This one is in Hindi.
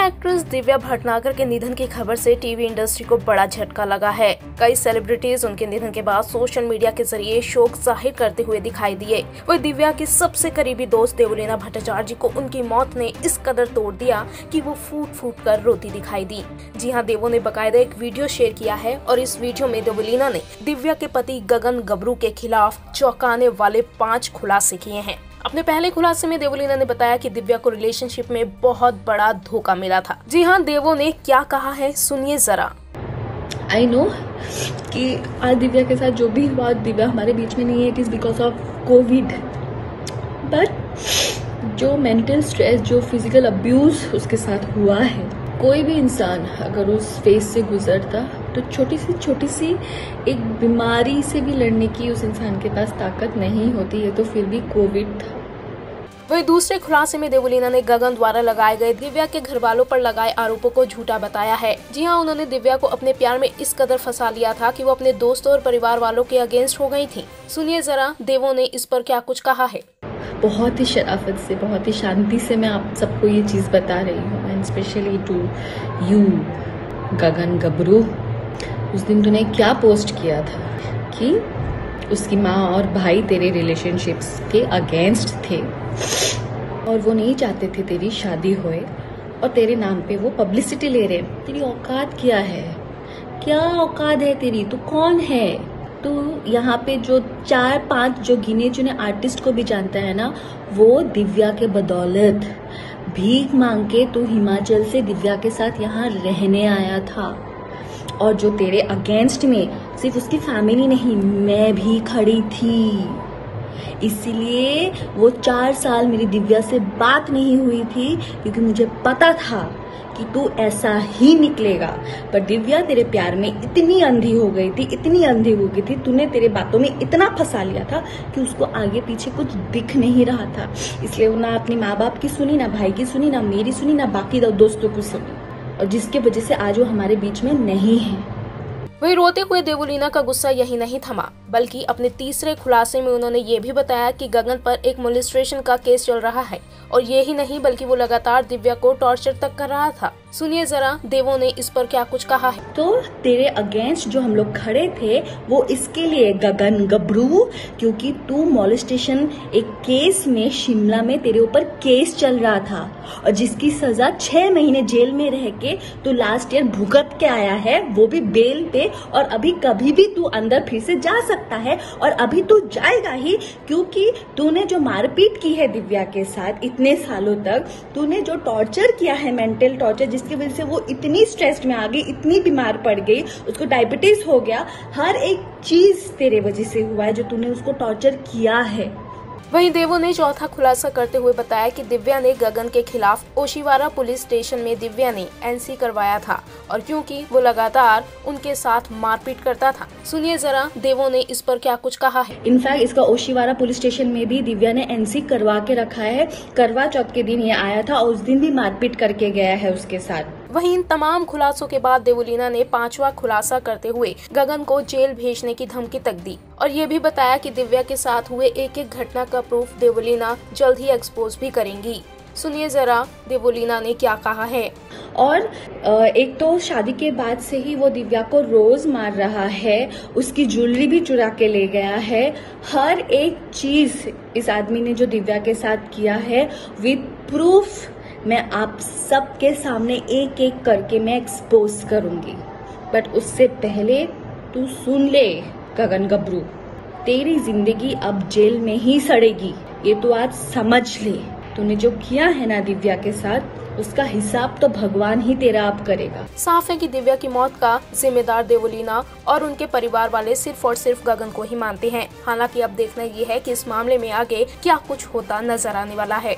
एक्ट्रेस दिव्या भटनागर के निधन की खबर से टीवी इंडस्ट्री को बड़ा झटका लगा है। कई सेलिब्रिटीज उनके निधन के बाद सोशल मीडिया के ज़रिए शोक ज़ाहिर करते हुए दिखाई दिए। वही दिव्या की सबसे करीबी दोस्त देवलीना भट्टाचार्य को उनकी मौत ने इस कदर तोड़ दिया कि वो फूट फूट कर रोती दिखाई दी। जी हाँ देवो ने बकायदा एक वीडियो शेयर किया है और इस वीडियो में देवलीना ने दिव्या के पति गगन गबरू के खिलाफ चौंकाने वाले पाँच खुलासे किए हैं। अपने पहले खुलासे में देवलीना ने बताया कि दिव्या को रिलेशनशिप में बहुत बड़ा धोखा मिला था। जी हाँ देवो ने क्या कहा है, सुनिए जरा। आई नो कि आज दिव्या के साथ जो भी हुआ, दिव्या हमारे बीच में नहीं है it is because of Covid but जो मेंटल स्ट्रेस जो फ़िज़िकल अब्यूज उसके साथ हुआ है, कोई भी इंसान अगर उस फ़ेज़ से गुजरता तो छोटी सी छोटी सी एक बीमारी से भी लड़ने की उस इंसान के पास ताकत नहीं होती है तो फिर भी कोविड था वही दूसरे खुलासे में देवलीना ने गगन द्वारा लगाए गए दिव्या के घर वालों पर लगाए आरोपों को झूठा बताया है। जी हाँ उन्होंने दिव्या को अपने प्यार में इस कदर फंसा लिया था कि वो अपने दोस्तों और परिवार वालों के अगेंस्ट हो गई थी। सुनिए जरा, देवो ने इस पर क्या कुछ कहा है? बहुत ही शराफत से, बहुत ही शांति से मैं आप सबको ये चीज़ बता रही हूँ and specially to you Gagan Gabru. उस दिन तूने क्या पोस्ट किया था कि उसकी माँ और भाई तेरे रिलेशनशिप्स के अगेंस्ट थे। और वो नहीं चाहते थे तेरी शादी होए। और तेरे नाम पे वो पब्लिसिटी ले रहे हैं। तेरी औकात क्या है? क्या औकात है तेरी? तू कौन है? तो यहाँ पे जो चार, पाँच जो गिने चुने आर्टिस्ट को भी जानता है ना, वो दिव्या के बदौलत। भीख मांग के तू हिमाचल से दिव्या के साथ यहाँ रहने आया था। और जो तेरे अगेंस्ट में सिर्फ़ उसकी फैमिली नहीं, मैं भी खड़ी थी। इसलिए वो चार साल मेरी दिव्या से बात नहीं हुई थी, क्योंकि मुझे पता था कि तू ऐसा ही निकलेगा। पर दिव्या तेरे प्यार में इतनी अंधी हो गई थी, इतनी अंधी हो गई थी, तूने तेरे बातों में इतना फंसा लिया था कि उसको आगे पीछे कुछ दिख नहीं रहा था। इसलिए वो ना अपने माँ बाप की सुनी, ना भाई की सुनी, ना मेरी सुनी, ना बाकी दोस्तों की सुनी। और जिसके वजह से आज वो हमारे बीच में नहीं है। वही रोते हुए देवलीना का गुस्सा यही नहीं थमा। बल्कि अपने तीसरे खुलासे में उन्होंने ये भी बताया कि गगन पर एक मोलिस्ट्रेशन का केस चल रहा है और ये ही नहीं बल्कि वो लगातार दिव्या को टॉर्चर तक कर रहा था। सुनिए जरा, देवो ने इस पर क्या कुछ कहा है? तो तेरे अगेंस्ट जो हम लोग खड़े थे, वो इसके लिए गगन गबरू, क्योंकि तू मॉलिस्टेशन एक केस में शिमला में तेरे ऊपर केस चल रहा था। और जिसकी सजा छह महीने जेल में रह के तू लास्ट ईयर भुगत के आया है, वो भी बेल पे, और अभी कभी भी तू अंदर फिर से जा सकता है और अभी तू जाएगा ही, क्योंकि तूने जो मारपीट की है दिव्या के साथ इतने सालों तक, तूने जो टॉर्चर किया है मेंटल टॉर्चर जिसकी वजह से वो इतनी स्ट्रेस में आ गई, इतनी बीमार पड़ गई, उसको डायबिटीज़ हो गया, हर एक चीज़ तेरे वजह से हुआ है जो तूने उसको टॉर्चर किया है। वहीं देवो ने चौथा खुलासा करते हुए बताया कि दिव्या ने गगन के खिलाफ ओशिवारा पुलिस स्टेशन में दिव्या ने एनसी करवाया था और क्योंकि वो लगातार उनके साथ मारपीट करता था। सुनिए जरा, देवो ने इस पर क्या कुछ कहा है? इनफैक्ट इसका ओशिवारा पुलिस स्टेशन में भी दिव्या ने एनसी करवा के रखा है। करवा चौथ के दिन ये आया था और उस दिन भी मारपीट करके गया है उसके साथ। वहीं इन तमाम खुलासों के बाद देवोलीना ने पांचवा खुलासा करते हुए गगन को जेल भेजने की धमकी तक दी। और ये भी बताया कि दिव्या के साथ हुए एक एक घटना का प्रूफ देवोलीना जल्द ही एक्सपोज भी करेंगी। सुनिए जरा देवोलीना ने क्या कहा है। और एक तो शादी के बाद से ही वो दिव्या को रोज मार रहा है, उसकी ज्वेलरी भी चुरा के ले गया है। हर एक चीज़ इस आदमी ने जो दिव्या के साथ किया है विद प्रूफ मैं आप सबके सामने एक एक करके मैं एक्सपोज करूँगी। बट उससे पहले तू सुन ले, गगन गबरू। तेरी ज़िंदगी अब जेल में ही सड़ेगी। ये तो आज समझ ले। तूने जो किया है ना दिव्या के साथ, उसका हिसाब तो भगवान ही तेरा आप करेगा। साफ़ है कि दिव्या की मौत का जिम्मेदार देवलीना और उनके परिवार वाले सिर्फ़ और सिर्फ़ गगन को ही मानते हैं। हालाँकि अब देखना ये है कि इस मामले में आगे क्या कुछ होता नज़र आने वाला है।